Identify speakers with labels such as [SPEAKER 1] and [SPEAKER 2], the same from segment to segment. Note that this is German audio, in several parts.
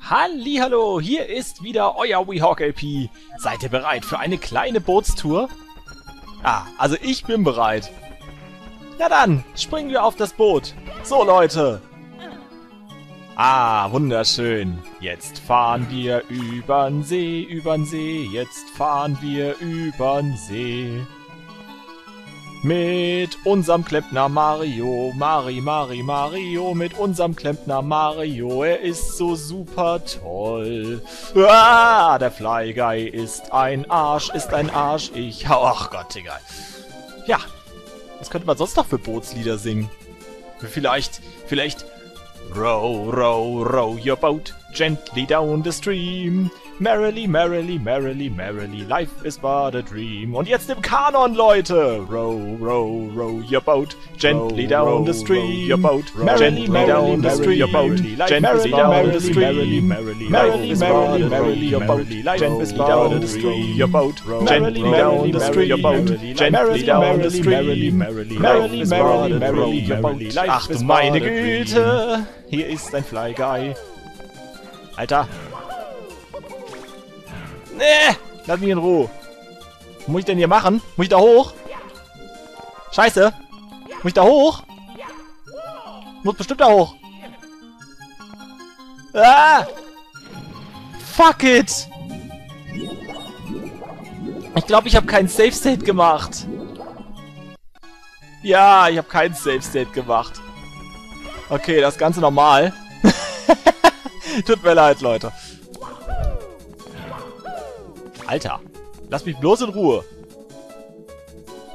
[SPEAKER 1] Hallo, hier ist wieder euer WeHawk LP. Seid ihr bereit für eine kleine Bootstour? Ah, also ich bin bereit. Na dann, springen wir auf das Boot. So Leute. Ah, wunderschön. Jetzt fahren wir übern See, übern See. Jetzt fahren wir übern See. Mit unserem Klempner Mario, Mari, Mari, Mario, mit unserem Klempner Mario, er ist so super toll. Ah, der Fly Guy ist ein Arsch, ist ein Arsch, ich hau, ach Gott, egal. Ja, was könnte man sonst noch für Bootslieder singen? Vielleicht, vielleicht Row, row, row your boat gently down the stream. Merrily, merrily, merrily, merrily, life is but a dream. Und jetzt im Kanon, Leute! Row, row, row your boat gently down the stream. Your boat merrily, down the stream. Your boat gently down the stream. Merrily, merrily, merrily, merrily, your boat gently down the stream. Your boat gently down the stream. Your boat gently down the stream. Merrily, merrily, merrily, merrily, your boat. Ach du meine Güte! Hier ist ein Fly Guy. Alter, Nee! Lass mich in Ruhe. Was muss ich denn hier machen? Muss ich da hoch? Scheiße. Muss ich da hoch? Muss bestimmt da hoch. Ah! Fuck it! Ich glaube, ich habe keinen Safe State gemacht. Ja, ich habe keinen Safe State gemacht. Okay, das Ganze normal. Tut mir leid, Leute. Alter, lass mich bloß in Ruhe.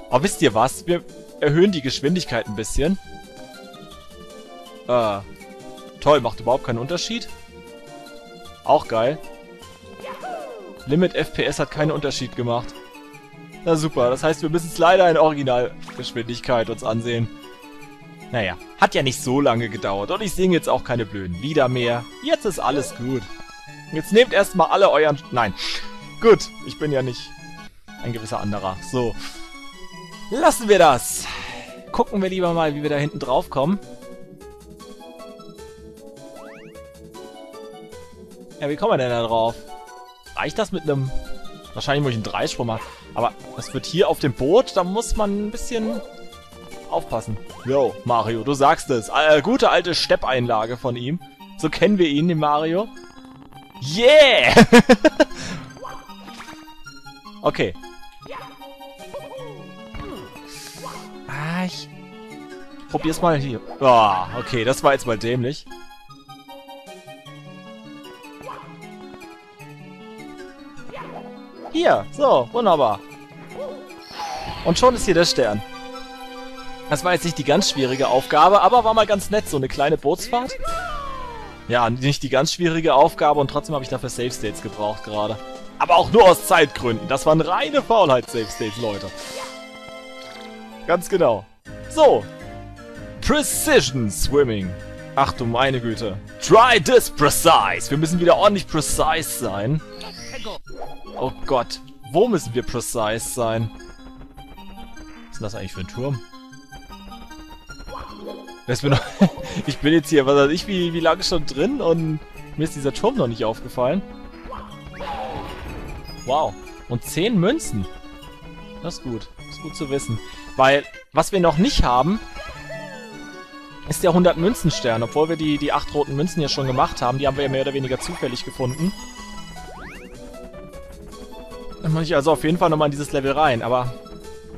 [SPEAKER 1] Oh, wisst ihr was? Wir erhöhen die Geschwindigkeit ein bisschen. Äh, toll, macht überhaupt keinen Unterschied. Auch geil. Limit FPS hat keinen Unterschied gemacht. Na super, das heißt, wir müssen es leider in Originalgeschwindigkeit uns ansehen. Naja, hat ja nicht so lange gedauert und ich singe jetzt auch keine blöden Lieder mehr. Jetzt ist alles gut. Jetzt nehmt erstmal alle euren... Nein. Gut, ich bin ja nicht ein gewisser anderer. So. Lassen wir das. Gucken wir lieber mal, wie wir da hinten drauf kommen. Ja, wie kommen wir denn da drauf? Reicht das mit einem... Wahrscheinlich muss ich einen Dreisprung machen. Aber das wird hier auf dem Boot, da muss man ein bisschen aufpassen. Jo, Mario, du sagst es. Äh, gute alte Steppeinlage von ihm. So kennen wir ihn, den Mario. Yeah! Okay. Ah, ich probier's mal hier. Oh, okay, das war jetzt mal dämlich. Hier, so, wunderbar. Und schon ist hier der Stern. Das war jetzt nicht die ganz schwierige Aufgabe, aber war mal ganz nett, so eine kleine Bootsfahrt. Ja, nicht die ganz schwierige Aufgabe und trotzdem habe ich dafür Save States gebraucht gerade. Aber auch nur aus Zeitgründen. Das waren reine Faulheit-Save-States, Leute. Ganz genau. So. Precision Swimming. Ach du meine Güte. Try this precise. Wir müssen wieder ordentlich precise sein. Oh Gott. Wo müssen wir precise sein? Was ist denn das eigentlich für ein Turm? ich bin jetzt hier, was weiß ich, wie, wie lange schon drin und mir ist dieser Turm noch nicht aufgefallen. Wow. Und 10 Münzen. Das ist gut. Das ist gut zu wissen. Weil, was wir noch nicht haben, ist der 100-Münzen-Stern. Obwohl wir die, die 8 roten Münzen ja schon gemacht haben. Die haben wir ja mehr oder weniger zufällig gefunden. Dann muss ich also auf jeden Fall nochmal in dieses Level rein. Aber,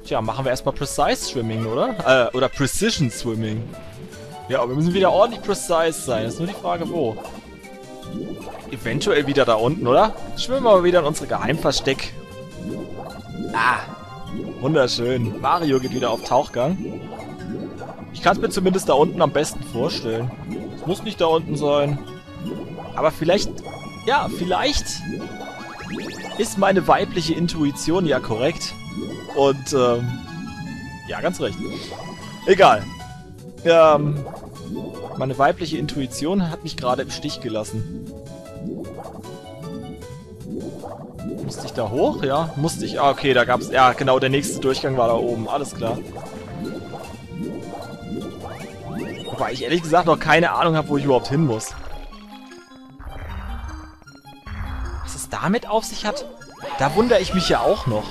[SPEAKER 1] tja, machen wir erstmal Precise Swimming, oder? Äh, oder Precision Swimming. Ja, wir müssen wieder ordentlich precise sein. Das ist nur die Frage, wo. Eventuell wieder da unten, oder? Schwimmen wir mal wieder in unsere Geheimversteck. Ah, wunderschön. Mario geht wieder auf Tauchgang. Ich kann es mir zumindest da unten am besten vorstellen. Es muss nicht da unten sein. Aber vielleicht, ja, vielleicht ist meine weibliche Intuition ja korrekt. Und, ähm, ja, ganz recht. Egal. Ähm, meine weibliche Intuition hat mich gerade im Stich gelassen. Musste ich da hoch? Ja, musste ich. Ah, okay, da gab's... Ja, genau, der nächste Durchgang war da oben. Alles klar. Wobei ich ehrlich gesagt noch keine Ahnung habe, wo ich überhaupt hin muss. Was es damit auf sich hat, da wundere ich mich ja auch noch.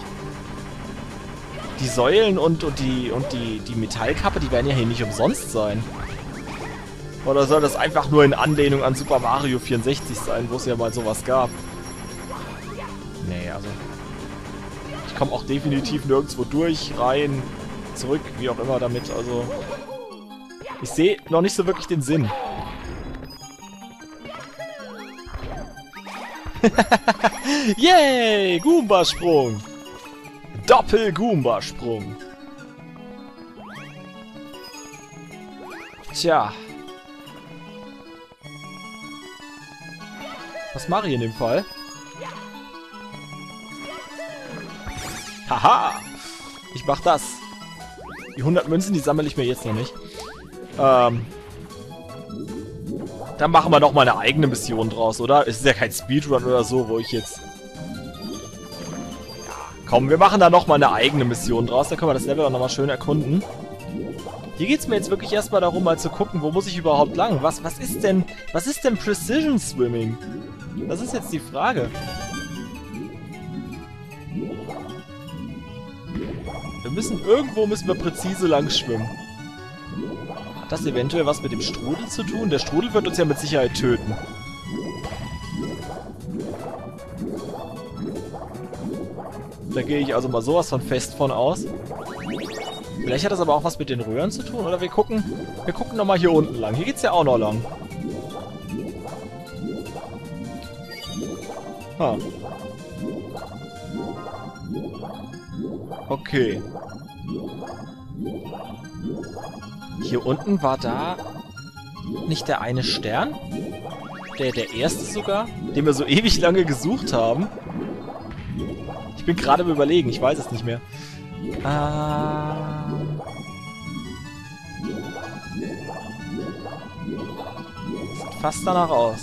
[SPEAKER 1] Die Säulen und, und, die, und die, die Metallkappe, die werden ja hier nicht umsonst sein. Oder soll das einfach nur in Anlehnung an Super Mario 64 sein, wo es ja mal sowas gab? Nee, also... Ich komme auch definitiv nirgendwo durch, rein, zurück, wie auch immer damit, also... Ich sehe noch nicht so wirklich den Sinn. Yay! Goomba-Sprung! Doppel-Goomba-Sprung! Tja. Was mache ich in dem Fall? Haha! Ich mach das. Die 100 Münzen, die sammle ich mir jetzt noch nicht. Ähm, dann machen wir noch mal eine eigene Mission draus, oder? Es ist ja kein Speedrun oder so, wo ich jetzt... Ja, komm, wir machen da noch mal eine eigene Mission draus. Dann können wir das Level auch noch mal schön erkunden. Hier geht es mir jetzt wirklich erstmal darum, mal zu gucken, wo muss ich überhaupt lang? Was, was ist denn... Was ist denn Precision Swimming? Das ist jetzt die Frage. Wir müssen... Irgendwo müssen wir präzise lang schwimmen. Hat das eventuell was mit dem Strudel zu tun? Der Strudel wird uns ja mit Sicherheit töten. Da gehe ich also mal sowas von fest von aus. Vielleicht hat das aber auch was mit den Röhren zu tun. Oder wir gucken, wir gucken nochmal hier unten lang. Hier geht's ja auch noch lang. Ha. Okay. Hier unten war da nicht der eine Stern? Der, der erste sogar? Den wir so ewig lange gesucht haben? Ich bin gerade überlegen, ich weiß es nicht mehr. Ähm... fast danach aus.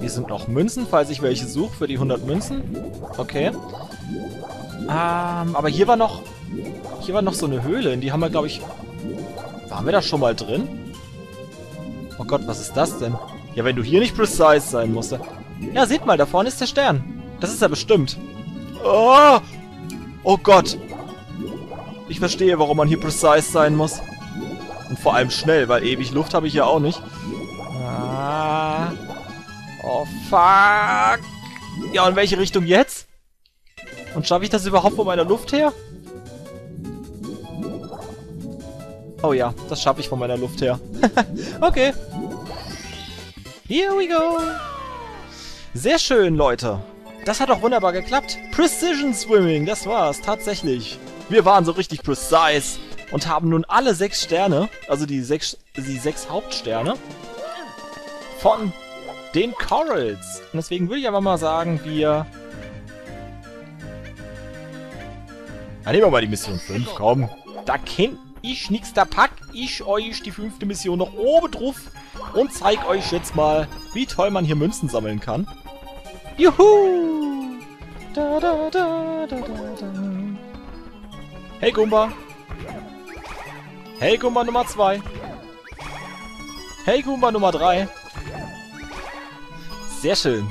[SPEAKER 1] Hier sind noch Münzen, falls ich welche suche für die 100 Münzen. Okay. Ähm, aber hier war noch... Hier war noch so eine Höhle. In die haben wir, glaube ich... Waren wir da schon mal drin? Oh Gott, was ist das denn? Ja, wenn du hier nicht precise sein musst. Ja, seht mal, da vorne ist der Stern. Das ist er bestimmt. Oh! Oh Gott! Ich verstehe, warum man hier precise sein muss. Und vor allem schnell, weil ewig Luft habe ich ja auch nicht. Ah... Oh, fuck. Ja, in welche Richtung jetzt? Und schaffe ich das überhaupt von meiner Luft her? Oh ja, das schaffe ich von meiner Luft her. okay. Here we go. Sehr schön, Leute. Das hat doch wunderbar geklappt. Precision Swimming, das war's, tatsächlich. Wir waren so richtig precise und haben nun alle sechs Sterne, also die sechs, die sechs Hauptsterne, von den Corals. Und deswegen würde ich aber mal sagen, wir... Ah, nehmen wir mal die Mission 5, komm. Da kennt ich nix, da pack ich euch die fünfte Mission noch oben drauf und zeig euch jetzt mal, wie toll man hier Münzen sammeln kann. Juhu! Da, da, da, da, da, da. Hey Gumba! Hey Gumba Nummer 2! Hey Gumba Nummer 3! Sehr schön.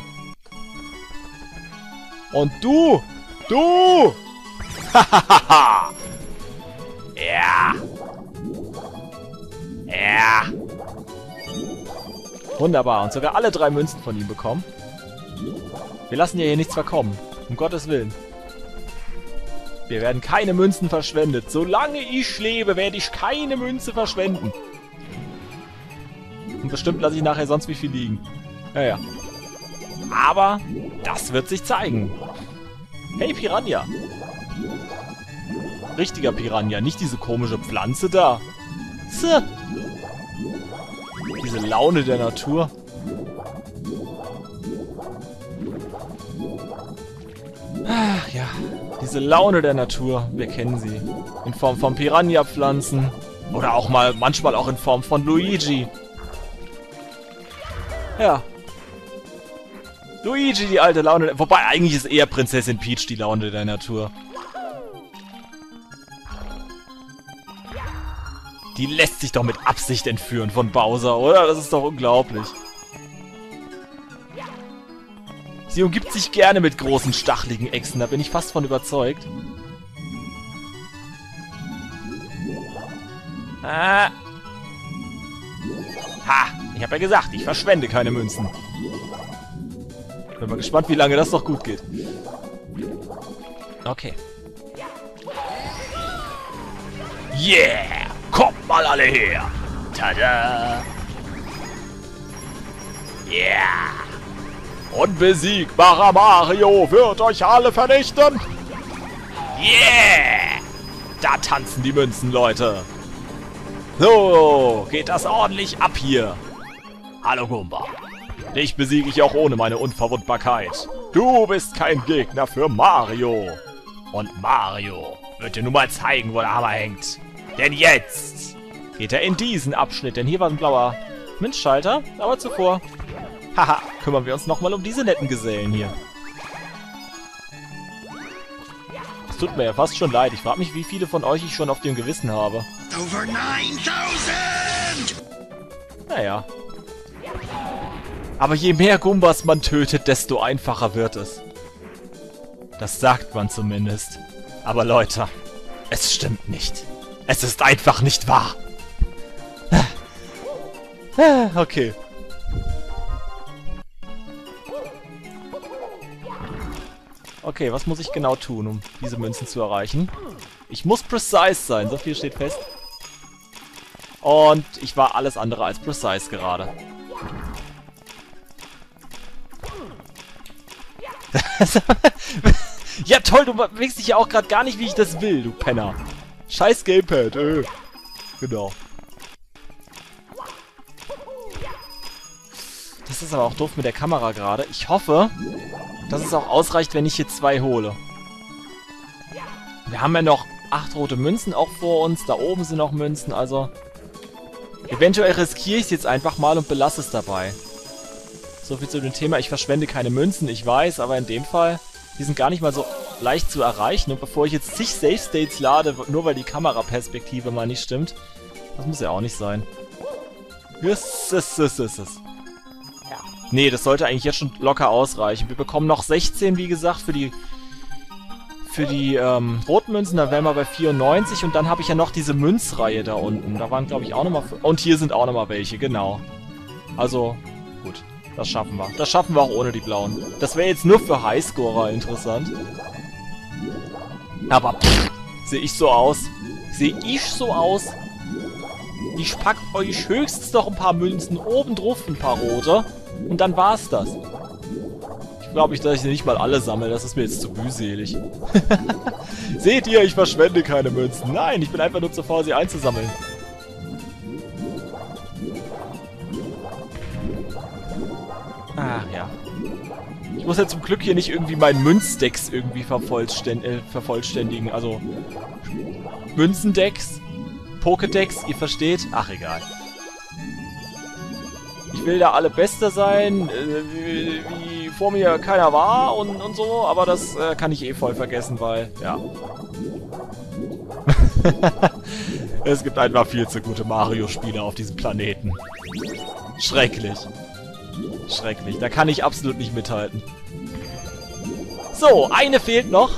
[SPEAKER 1] Und du! Du! Hahaha! ja! Ja! Wunderbar. Und sogar alle drei Münzen von ihm bekommen. Wir lassen ja hier nichts verkommen. Um Gottes Willen. Wir werden keine Münzen verschwendet. Solange ich lebe, werde ich keine Münze verschwenden. Und bestimmt lasse ich nachher sonst wie viel liegen. Ja, ja. Aber das wird sich zeigen. Hey, Piranha. Richtiger Piranha, nicht diese komische Pflanze da. Zäh. Diese Laune der Natur. Ach ja, diese Laune der Natur, wir kennen sie. In Form von Piranha-Pflanzen. Oder auch mal, manchmal auch in Form von Luigi. Ja, Luigi, die alte Laune. Wobei, eigentlich ist eher Prinzessin Peach die Laune der Natur. Die lässt sich doch mit Absicht entführen von Bowser, oder? Das ist doch unglaublich. Sie umgibt sich gerne mit großen, stachligen Echsen, da bin ich fast von überzeugt. Ah. Ha! Ich habe ja gesagt, ich verschwende keine Münzen. Bin mal gespannt, wie lange das noch gut geht. Okay. Yeah! Kommt mal alle her! Tada! Yeah! Unbesiegbarer Mario wird euch alle vernichten! Yeah! Da tanzen die Münzen, Leute. So, geht das ordentlich ab hier. Hallo Gumba. Dich besiege ich auch ohne meine Unverwundbarkeit. Du bist kein Gegner für Mario. Und Mario wird dir nun mal zeigen, wo der Hammer hängt. Denn jetzt geht er in diesen Abschnitt, denn hier war ein blauer Münzschalter, aber zuvor, haha, kümmern wir uns nochmal um diese netten Gesellen hier. Es tut mir ja fast schon leid. Ich frage mich, wie viele von euch ich schon auf dem Gewissen habe. Over 9000! Naja. Aber je mehr Gumbas man tötet, desto einfacher wird es. Das sagt man zumindest. Aber Leute, es stimmt nicht. Es ist einfach nicht wahr. Okay. Okay, was muss ich genau tun, um diese Münzen zu erreichen? Ich muss precise sein, so viel steht fest. Und ich war alles andere als precise gerade. ja toll, du bewegst dich ja auch gerade gar nicht, wie ich das will, du Penner. Scheiß Gamepad, äh. Genau. Das ist aber auch doof mit der Kamera gerade. Ich hoffe, dass es auch ausreicht, wenn ich hier zwei hole. Wir haben ja noch acht rote Münzen auch vor uns. Da oben sind noch Münzen, also... Eventuell riskiere ich es jetzt einfach mal und belasse es dabei. So viel zu dem Thema. Ich verschwende keine Münzen, ich weiß, aber in dem Fall, die sind gar nicht mal so leicht zu erreichen. Und bevor ich jetzt zig Safe States lade, nur weil die Kameraperspektive mal nicht stimmt, das muss ja auch nicht sein. Yes, yes, yes, yes, yes. Nee, das sollte eigentlich jetzt schon locker ausreichen. Wir bekommen noch 16, wie gesagt, für die für die ähm, Rotmünzen, da wären wir bei 94 und dann habe ich ja noch diese Münzreihe da unten. Da waren, glaube ich, auch nochmal... Und hier sind auch nochmal welche, genau. Also, gut. Das schaffen wir. Das schaffen wir auch ohne die blauen. Das wäre jetzt nur für Highscorer interessant. Aber sehe ich so aus? Sehe ich so aus? Ich pack euch höchstens noch ein paar Münzen oben drauf, ein paar rote. Und dann war's das. Ich glaube ich, dass ich nicht mal alle sammle. Das ist mir jetzt zu mühselig. Seht ihr, ich verschwende keine Münzen. Nein, ich bin einfach nur zu faul, sie einzusammeln. Ach ja. Ich muss ja zum Glück hier nicht irgendwie meinen Münzdecks irgendwie äh, vervollständigen. Also Münzendecks, Pokédecks, ihr versteht? Ach egal. Ich will alle Beste sein, äh, wie, wie, vor mir keiner war und, und so, aber das äh, kann ich eh voll vergessen, weil, ja. es gibt einfach viel zu gute Mario-Spiele auf diesem Planeten. Schrecklich. Schrecklich. Da kann ich absolut nicht mithalten. So, eine fehlt noch.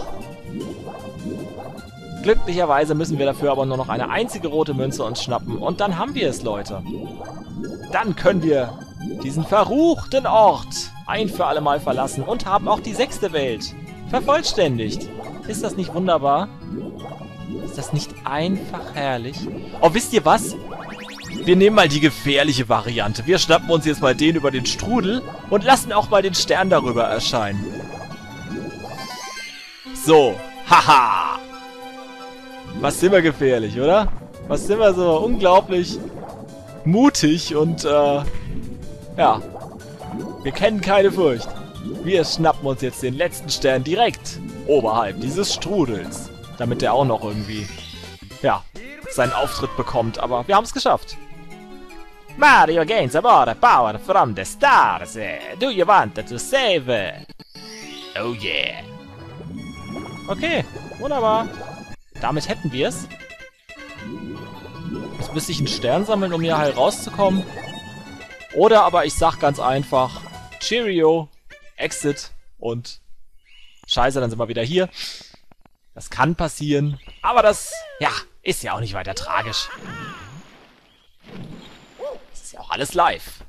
[SPEAKER 1] Glücklicherweise müssen wir dafür aber nur noch eine einzige rote Münze uns schnappen. Und dann haben wir es, Leute. Dann können wir diesen verruchten Ort ein für alle Mal verlassen und haben auch die sechste Welt vervollständigt. Ist das nicht wunderbar? Ist das nicht einfach herrlich? Oh, wisst ihr was? Wir nehmen mal die gefährliche Variante. Wir schnappen uns jetzt mal den über den Strudel und lassen auch mal den Stern darüber erscheinen. So. Haha. Was sind wir gefährlich, oder? Was sind wir so unglaublich mutig und, äh, ja. Wir kennen keine Furcht. Wir schnappen uns jetzt den letzten Stern direkt oberhalb dieses Strudels. Damit der auch noch irgendwie, ja, seinen Auftritt bekommt. Aber wir haben es geschafft. Mario gains of power from the stars. Do you want to save? Oh yeah. Okay, wunderbar. Damit hätten wir es. Müsste ich einen Stern sammeln, um hier heil rauszukommen. Oder aber ich sag ganz einfach, Cheerio, Exit und scheiße, dann sind wir wieder hier. Das kann passieren, aber das, ja, ist ja auch nicht weiter tragisch. Das ist ja auch alles live.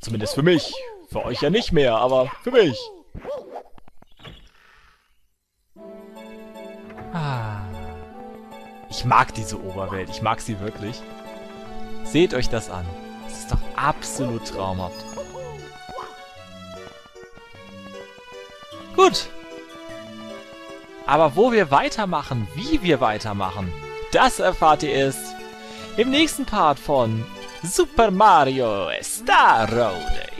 [SPEAKER 1] Zumindest für mich. Für euch ja nicht mehr, aber für mich. Ah. Ich mag diese Oberwelt. Ich mag sie wirklich. Seht euch das an. Das ist doch absolut traumhaft. Gut. Aber wo wir weitermachen, wie wir weitermachen, das erfahrt ihr erst im nächsten Part von Super Mario Star Road.